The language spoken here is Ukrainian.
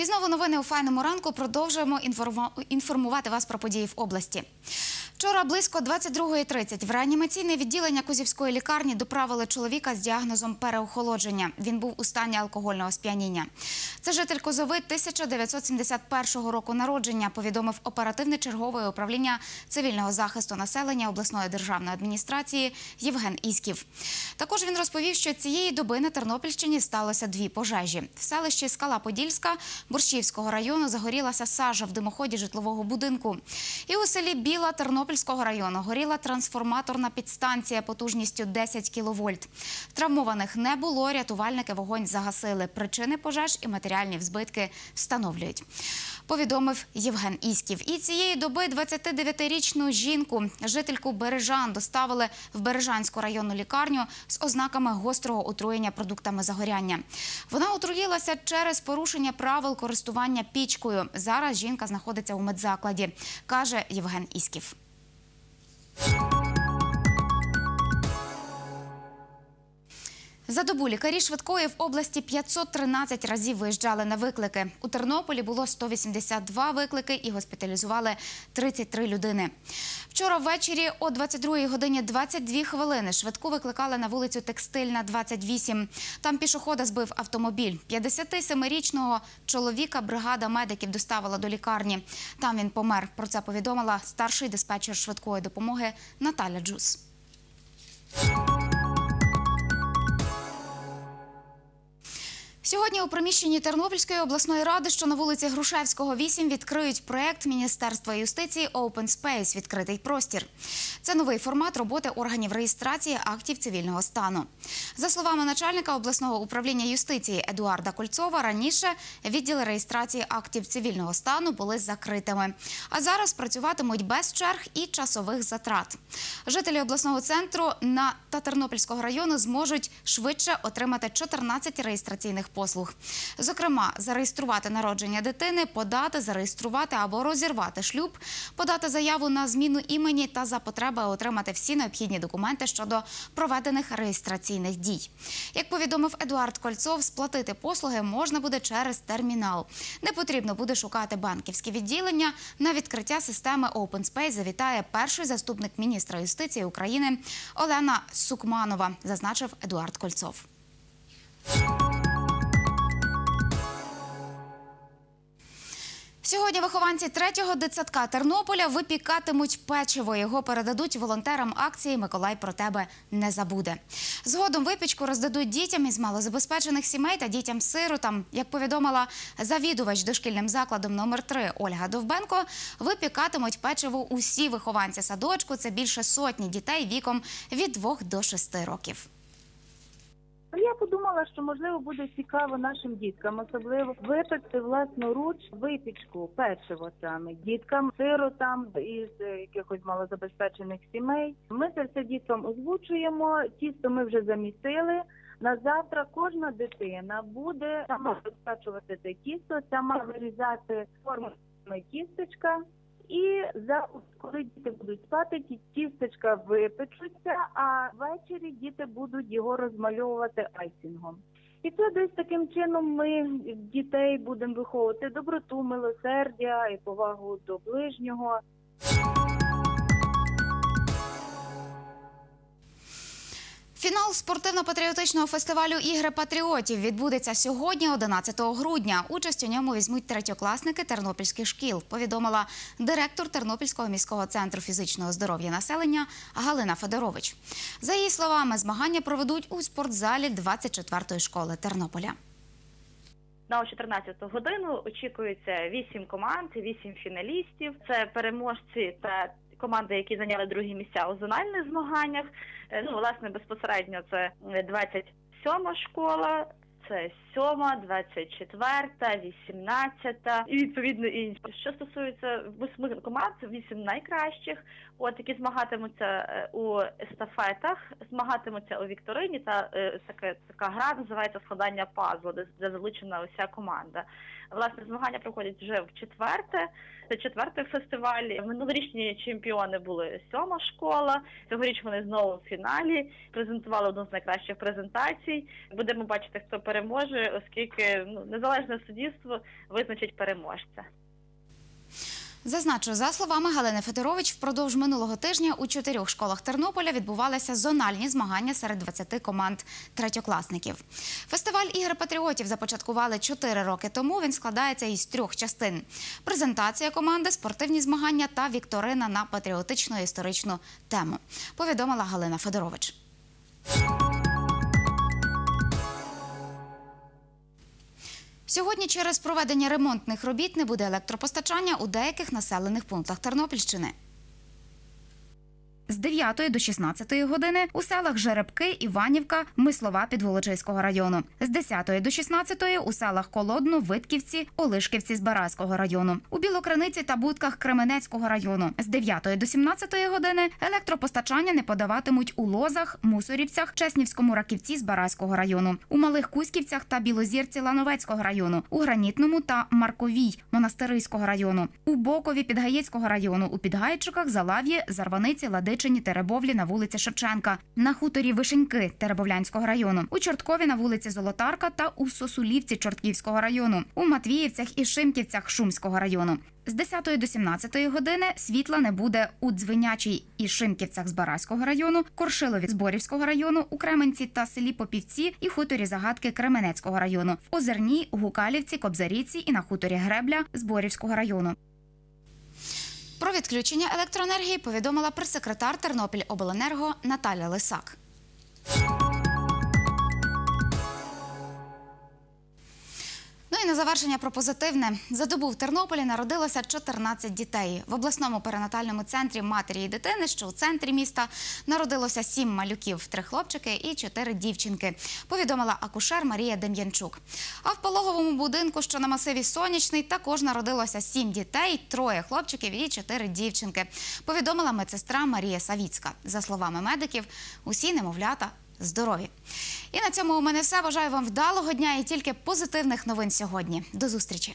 І знову новини у файному ранку. Продовжуємо інформу- інформувати вас про події в області. Вчора близько 22.30 в реанімаційне відділення Козівської лікарні доправили чоловіка з діагнозом переохолодження. Він був у стані алкогольного сп'яніння. Це житель Козови 1971 року народження, повідомив оперативне чергове управління цивільного захисту населення обласної державної адміністрації Євген Ісків. Також він розповів, що цієї доби на Тернопільщині сталося дві пожежі. В селищі Скала Подільська Борщівського району загорілася сажа в димоході житлового будинку. І у селі Біла Тернопільського району горіла трансформаторна підстанція потужністю 10 кВт. Травмованих не було. Рятувальники вогонь загасили. Причини пожеж і матеріальні збитки встановлюють. Повідомив Євген Ісків. І цієї доби 29-річну жінку, жительку Бережан, доставили в Бережанську районну лікарню з ознаками гострого отруєння продуктами загоряння. Вона отруїлася через порушення правил користування пічкою. Зараз жінка знаходиться у медзакладі, каже Євген Ісків. За добу лікарі швидкої в області 513 разів виїжджали на виклики. У Тернополі було 182 виклики і госпіталізували 33 людини. Вчора ввечері о 22 годині 22 хвилини швидку викликали на вулицю Текстильна, 28. Там пішохода збив автомобіль. 57-річного чоловіка бригада медиків доставила до лікарні. Там він помер. Про це повідомила старший диспетчер швидкої допомоги Наталя Джус. Сьогодні у приміщенні Тернопільської обласної ради, що на вулиці Грушевського, 8, відкриють проект Міністерства юстиції Open Space – відкритий простір. Це новий формат роботи органів реєстрації актів цивільного стану. За словами начальника обласного управління юстиції Едуарда Кольцова, раніше відділи реєстрації актів цивільного стану були закритими, а зараз працюватимуть без черг і часових затрат. Жителі обласного центру на та Тернопільського району зможуть швидше отримати 14 реєстраційних послуг. Зокрема, зареєструвати народження дитини, подати, зареєструвати або розірвати шлюб, подати заяву на зміну імені та за потреби отримати всі необхідні документи щодо проведених реєстраційних дій. Як повідомив Едуард Кольцов, сплатити послуги можна буде через термінал. Не потрібно буде шукати банківські відділення. На відкриття системи OpenSpace завітає перший заступник міністра юстиції України Олена Сукманова, зазначив Едуард Кольцов. Сьогодні вихованці третього дитсадка Тернополя випікатимуть печиво. Його передадуть волонтерам акції Миколай про тебе не забуде. Згодом випічку роздадуть дітям із малозабезпечених сімей та дітям-сиротам. Як повідомила завідувач дошкільним закладом номер 3 Ольга Довбенко, випікатимуть печиво усі вихованці садочку. Це більше сотні дітей віком від 2 до 6 років. Я подумала, що можливо буде цікаво нашим діткам, особливо випекти власноруч випічку, печиво саме діткам, сиротам із е, якихось малозабезпечених сімей. Ми це все діткам озвучуємо. Тісто ми вже замісили. На завтра кожна дитина буде сама розкачувати це тісто, сама вирізати форму тістечка. І за коли діти будуть спати, ті тістечка випечуться, а ввечері діти будуть його розмальовувати айсінгом. І це десь таким чином ми дітей будемо виховувати доброту, милосердя і повагу до ближнього. Фінал спортивно-патріотичного фестивалю Ігри патріотів відбудеться сьогодні, 11 грудня. Участь у ньому візьмуть третьокласники тернопільських шкіл. Повідомила директор Тернопільського міського центру фізичного здоров'я населення Галина Федорович. За її словами, змагання проведуть у спортзалі 24-ї школи Тернополя. На 14 годину очікується 8 команд, 8 фіналістів. Це переможці та команди, які зайняли другі місця у зональних змаганнях. Е, Ну, власне, безпосередньо це 27 школа. Це 7, 24, 18 і відповідно інші. Що стосується восьми команд, це вісім найкращих, от які змагатимуться е, у естафетах, змагатимуться у вікторині. Та е, така, така гра називається складання пазлу, де, де залучена уся команда. Власне, змагання проходять вже в четверте. Це четвертий фестиваль. Минулорічні чемпіони були сьома школа. Цьогоріч вони знову в фіналі презентували одну з найкращих презентацій. Будемо бачити, хто переможе переможе, оскільки ну незалежне суддівство визначить переможця. Зазначу, за словами Галини Федорович, впродовж минулого тижня у чотирьох школах Тернополя відбувалися зональні змагання серед 20 команд третьокласників. Фестиваль ігор патріотів започаткували чотири роки тому. Він складається із трьох частин: презентація команди, спортивні змагання та вікторина на патріотичну історичну тему. Повідомила Галина Федорович. Сьогодні через проведення ремонтних робіт не буде електропостачання у деяких населених пунктах Тернопільщини. З 9 до 16 години у селах Жеребки, Іванівка, Мислова Підволочиського району. З 10 до 16 у селах Колодно, Витківці, Олишківці з Баразького району. У Білокриниці та Будках Кременецького району. З 9 до 17 години електропостачання не подаватимуть у Лозах, Мусорівцях, Чеснівському Раківці з Баразького району. У Малих Кузьківцях та Білозірці Лановецького району. У Гранітному та Марковій Монастириського району. У Бокові Підгаєцького району. У Підгайчиках, Залав'ї, Зарваниці, Ладичині, Теребовлі на вулиці Шевченка. На хуторі Вишеньки Теребовлянського району. У Чорткові на вулиці Золотарка та у Сосулівці Чортківського району. У Матвіївцях і Шимківцях Шумського району. З 10 до 17 години світла не буде у Дзвенячій і Шимківцях з Бараського району, Коршилові Зборівського району, у Кременці та селі Попівці і хуторі Загадки Кременецького району, в Озерній, Гукалівці, Кобзаріці і на хуторі Гребля Зборівського району. Про відключення електроенергії повідомила прес-секретар Тернопіль-Обленерго Наталя Лисак. На завершення про позитивне. За добу в Тернополі народилося 14 дітей. В обласному перинатальному центрі матері і дитини, що у центрі міста, народилося 7 малюків, 3 хлопчики і 4 дівчинки, повідомила акушер Марія Дем'янчук. А в пологовому будинку, що на масиві Сонячний, також народилося 7 дітей, троє хлопчиків і 4 дівчинки, повідомила медсестра Марія Савіцька. За словами медиків, усі немовлята здорові. І на цьому у мене все. Бажаю вам вдалого дня і тільки позитивних новин сьогодні. До зустрічі.